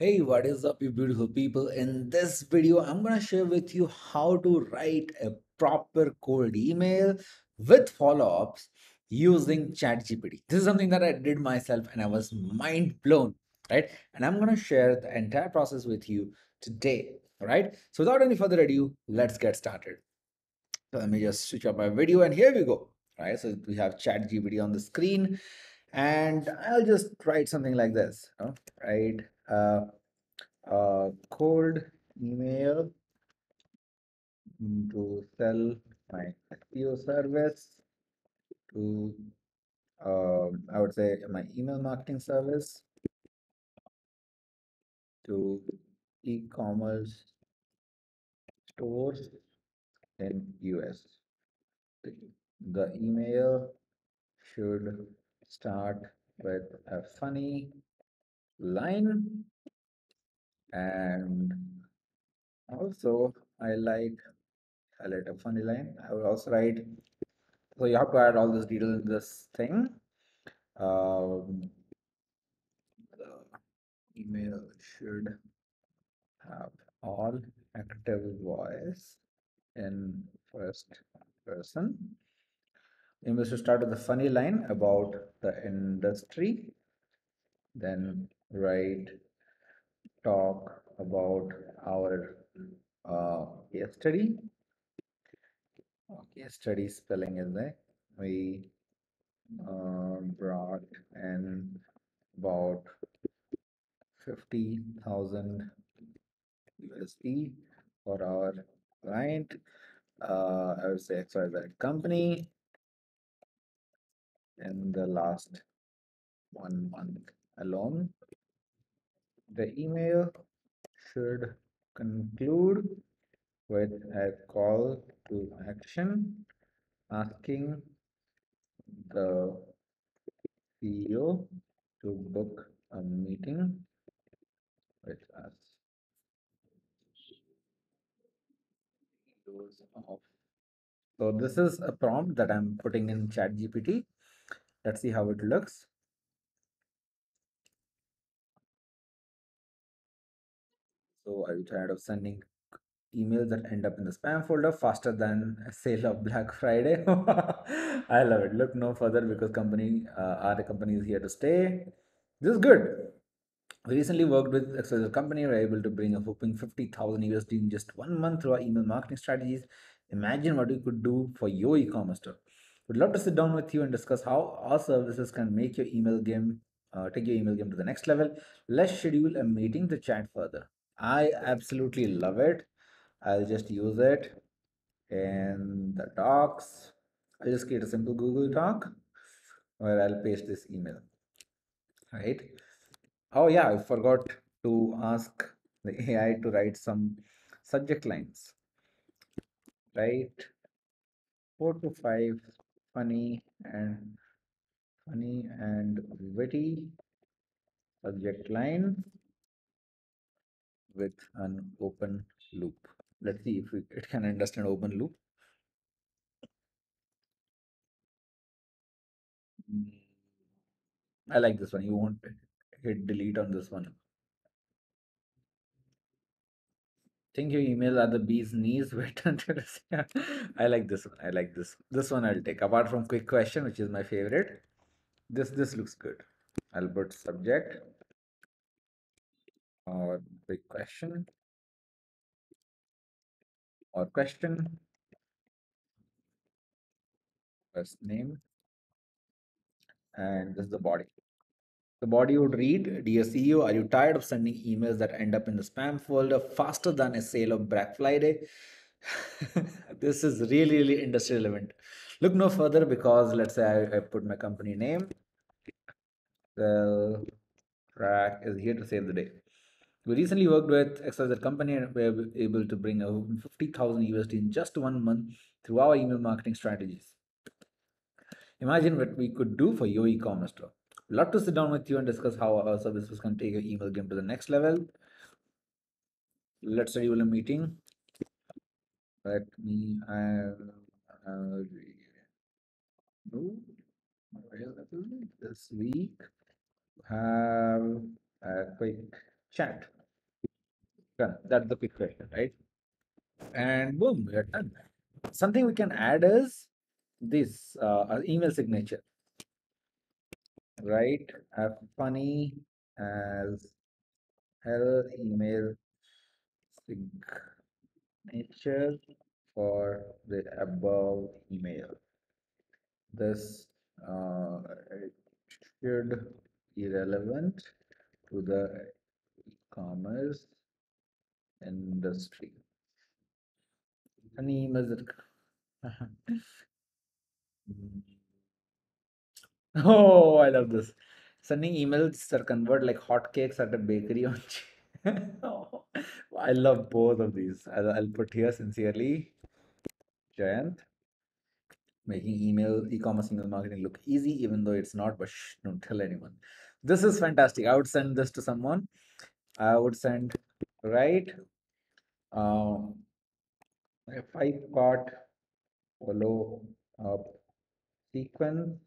Hey, what is up, you beautiful people? In this video, I'm going to share with you how to write a proper cold email with follow-ups using ChatGPT. This is something that I did myself and I was mind blown, right? And I'm going to share the entire process with you today, right? So without any further ado, let's get started. So let me just switch up my video and here we go, right? So we have ChatGPT on the screen and I'll just write something like this, right? Uh, uh, cold email to sell my SEO service to uh, I would say my email marketing service to e-commerce stores in US. The email should start with a funny line and also I like a funny line. I will also write so you have to add all this detail in this thing. Um, the email should have all active voice in first person. Email should start with a funny line about the industry, then write talk about our uh, case study. Case study spelling is there. We uh, brought in about 50,000 USD for our client. Uh, I would say XYZ company in the last one month alone. The email should conclude with a call to action asking the CEO to book a meeting with us. So this is a prompt that I'm putting in ChatGPT. Let's see how it looks. So are you tired of sending emails that end up in the spam folder faster than a sale of Black Friday? I love it. Look no further because company uh, our company here to stay. This is good. We recently worked with XYZ company. We are able to bring a whopping 50,000 USD in just one month through our email marketing strategies. Imagine what we could do for your e-commerce store. We'd love to sit down with you and discuss how our services can make your email game, uh, take your email game to the next level. Let's schedule a meeting to chat further. I absolutely love it. I'll just use it in the docs. I'll just create a simple Google Doc where I'll paste this email. Right. Oh yeah, I forgot to ask the AI to write some subject lines. Right. Four to five funny and funny and witty subject line with an open loop. Let's see if it can understand open loop. Mm, I like this one. You won't hit delete on this one. Think your email are the bee's knees wet until I like this one. I like this. This one I'll take. Apart from quick question, which is my favorite. This this looks good. I'll put subject or quick question or question first name and this is the body the body would read dear ceo are you tired of sending emails that end up in the spam folder faster than a sale of black friday this is really really industry relevant look no further because let's say i, I put my company name the track is here to save the day we recently worked with XYZ company and we were able to bring over 50,000 USD in just one month through our email marketing strategies. Imagine what we could do for your e-commerce store. Love to sit down with you and discuss how our services can take your email game to the next level. Let's schedule a meeting. Let me have uh, this week have a quick chat. Done. That's the quick question, right? And boom, we are done. Something we can add is this uh, email signature, right? A funny as hell email signature for the above email. This uh, should be relevant to the e-commerce industry. That Mm. Oh, I love this. Sending emails that convert like hotcakes at a bakery on. Oh, I love both of these. I'll, I'll put here sincerely, Jayant, making email e-commerce email marketing look easy, even though it's not. But shh, don't tell anyone. This is fantastic. I would send this to someone. I would send right um, a five-part follow up sequence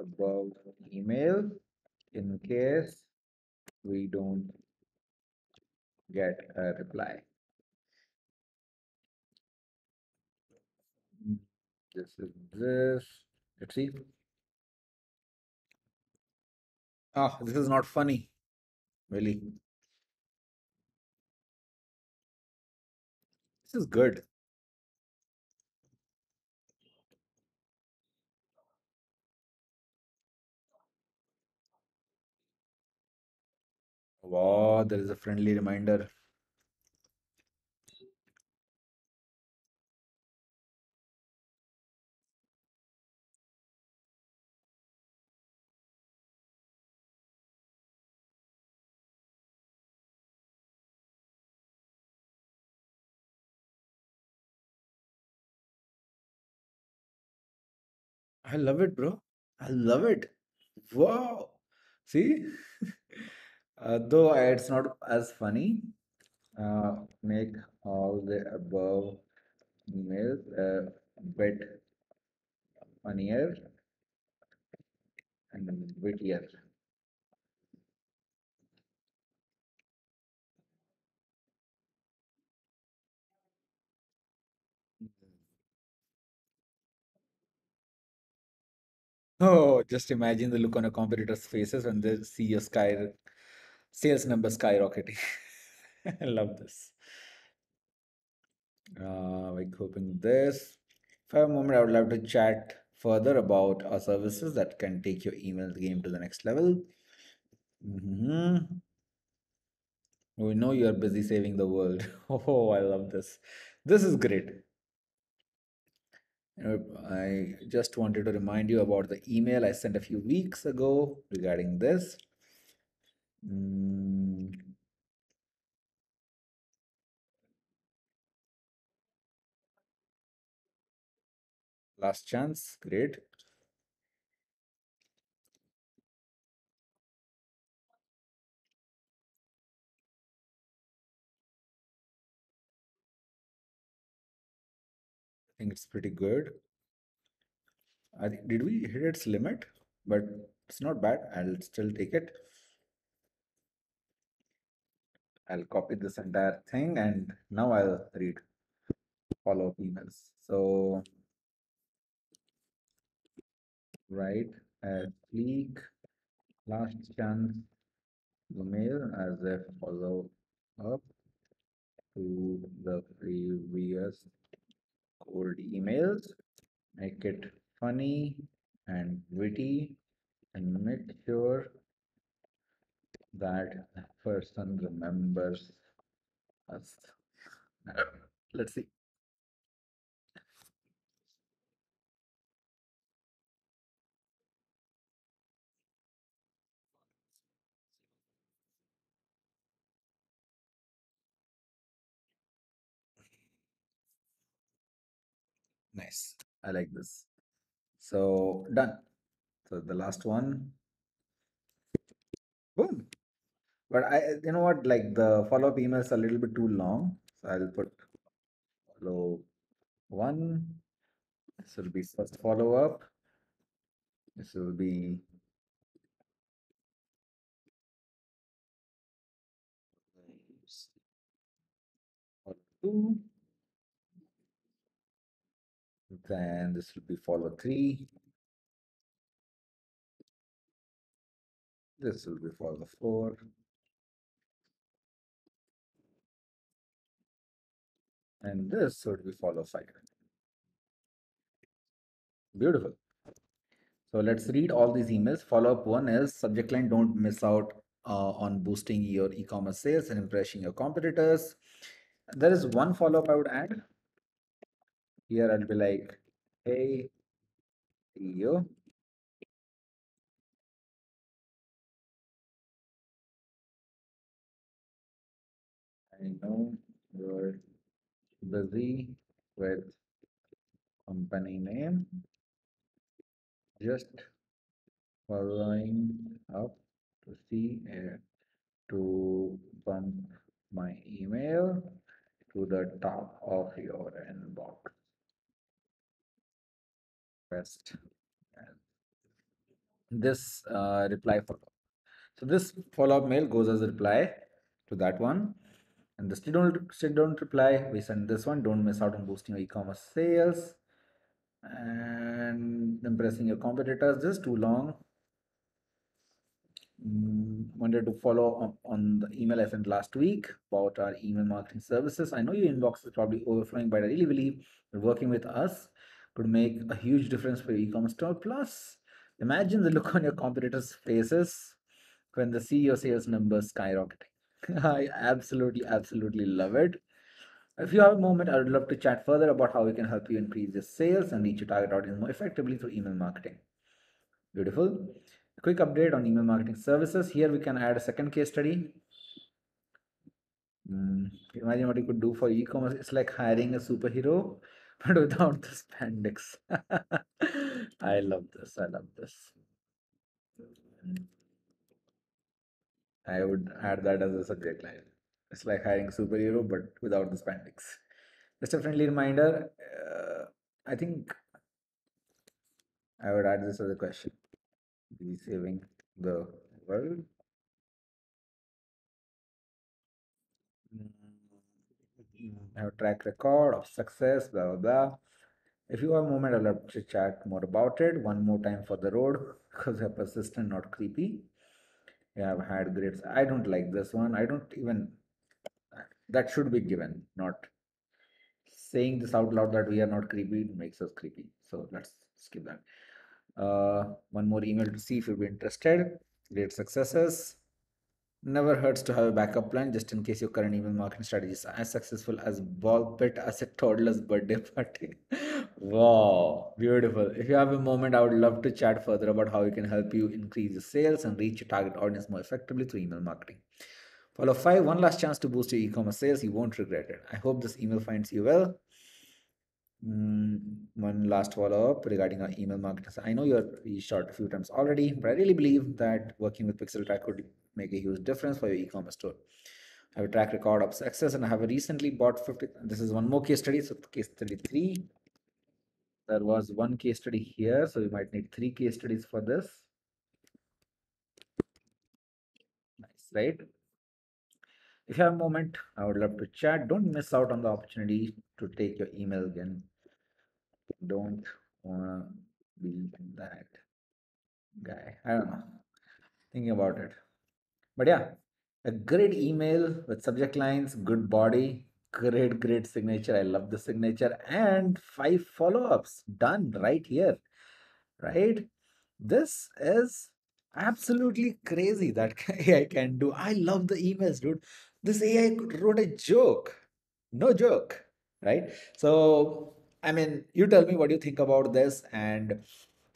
above email in case we don't get a reply. This is this. Let's see. Oh, this is not funny, really. This is good. Wow, there is a friendly reminder. I love it, bro. I love it. Wow. See? Uh, though it's not as funny, uh, make all the above emails a bit funnier and wittier. Oh, just imagine the look on a competitor's faces when they see your sky sales numbers skyrocketing. I love this. Uh, like hoping this. For a moment, I would love to chat further about our services that can take your email game to the next level. Mhm. We know you are busy saving the world. Oh, I love this. This is great. I just wanted to remind you about the email I sent a few weeks ago regarding this. Mm, last chance, great. I think it's pretty good. I think, did we hit its limit? But it's not bad. I'll still take it. I'll copy this entire thing and now I'll read follow-up emails. So write a click last chance email as a follow-up to the previous cold emails. Make it funny and witty and make sure that person remembers us. Um, let's see. Nice. I like this. So done. So the last one. Boom. But I, you know what, like the follow up email is a little bit too long, so I'll put follow one. This will be first follow up. This will be two. Then this will be follow three. This will be follow four. And this would be follow five. Beautiful. So let's read all these emails. Follow up one is subject line don't miss out uh, on boosting your e-commerce sales and impressing your competitors. There is one follow up I would add. Here I'll be like, hey, you. I know you're busy with company name. Just following up to see uh, to bump my email to the top of your inbox. Best. This uh, reply follow. So this follow-up mail goes as a reply to that one. And the still don't still don't reply. We send this one. Don't miss out on boosting your e-commerce sales and impressing your competitors. This is too long. Mm, wanted to follow up on the email I sent last week about our email marketing services. I know your inbox is probably overflowing, but I really believe that working with us could make a huge difference for your e-commerce store. Plus, imagine the look on your competitors' faces when they see your sales numbers skyrocketing. I absolutely, absolutely love it. If you have a moment, I would love to chat further about how we can help you increase your sales and reach your target audience more effectively through email marketing. Beautiful. Quick update on email marketing services. Here we can add a second case study. Mm, imagine what you could do for e-commerce. It's like hiring a superhero, but without the spandex. I love this. I love this. I would add that as a subject line. It's like hiring superhero, but without the spandex. Just a friendly reminder. Uh, I think I would add this as a question. Be saving the world. I have a track record of success, blah blah blah. If you have a moment, I'd love to chat more about it. One more time for the road because they're persistent, not creepy. I've had grades. I don't like this one. I don't even that should be given, not saying this out loud that we are not creepy makes us creepy. So let's skip that. Uh, one more email to see if you'll be interested. Great successes. Never hurts to have a backup plan just in case your current email marketing strategy is as successful as ball pit as a toddler's birthday party. wow, beautiful. If you have a moment, I would love to chat further about how we can help you increase your sales and reach your target audience more effectively through email marketing. Follow five, one last chance to boost your e-commerce sales. You won't regret it. I hope this email finds you well. Mm, one last follow up regarding our email marketing. I know you're out a few times already, but I really believe that working with Pixel Track could make a huge difference for your e-commerce store. I have a track record of success and I have recently bought 50. This is one more case study. So case study three. There was one case study here. So you might need three case studies for this. Nice, right? If you have a moment, I would love to chat. Don't miss out on the opportunity to take your email again. Don't wanna be that guy. I don't know. Thinking about it. But yeah, a great email with subject lines, good body, great, great signature. I love the signature and five follow-ups done right here, right? This is absolutely crazy that AI can do. I love the emails, dude. This AI wrote a joke. No joke, right? So, I mean, you tell me what you think about this and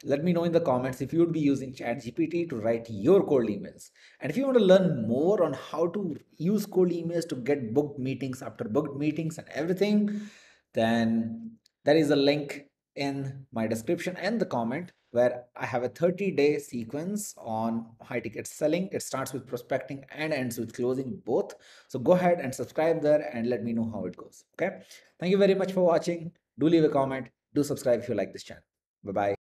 let me know in the comments if you would be using ChatGPT to write your cold emails. And if you want to learn more on how to use cold emails to get booked meetings after booked meetings and everything, then there is a link in my description and the comment where I have a 30 day sequence on high ticket selling. It starts with prospecting and ends with closing both. So go ahead and subscribe there and let me know how it goes. Okay. Thank you very much for watching. Do leave a comment. Do subscribe if you like this channel. Bye bye.